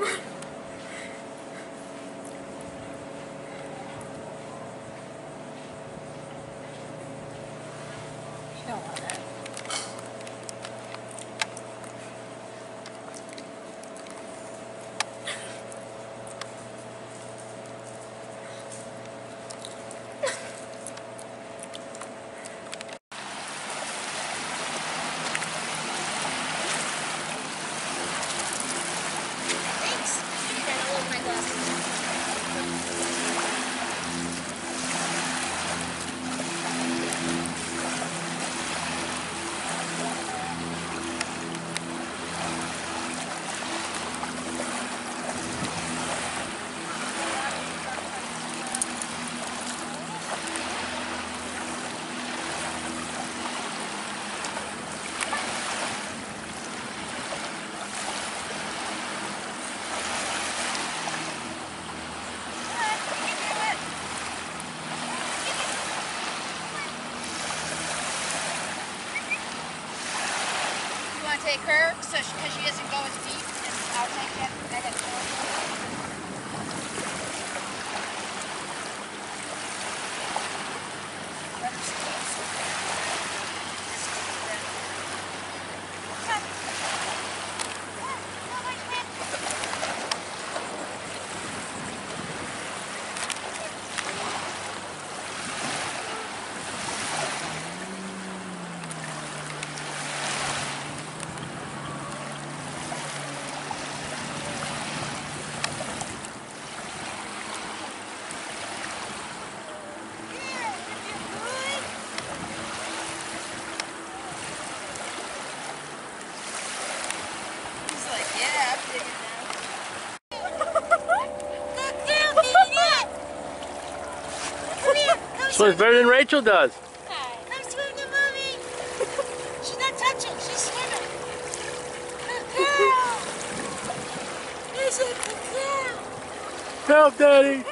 今日はね take her so because she, doesn't go as deep? And I'll take that. It's better than Rachel does. Come swim to mommy. She's not touching. She's swimming. Good girl. Is it good girl? Help, Daddy.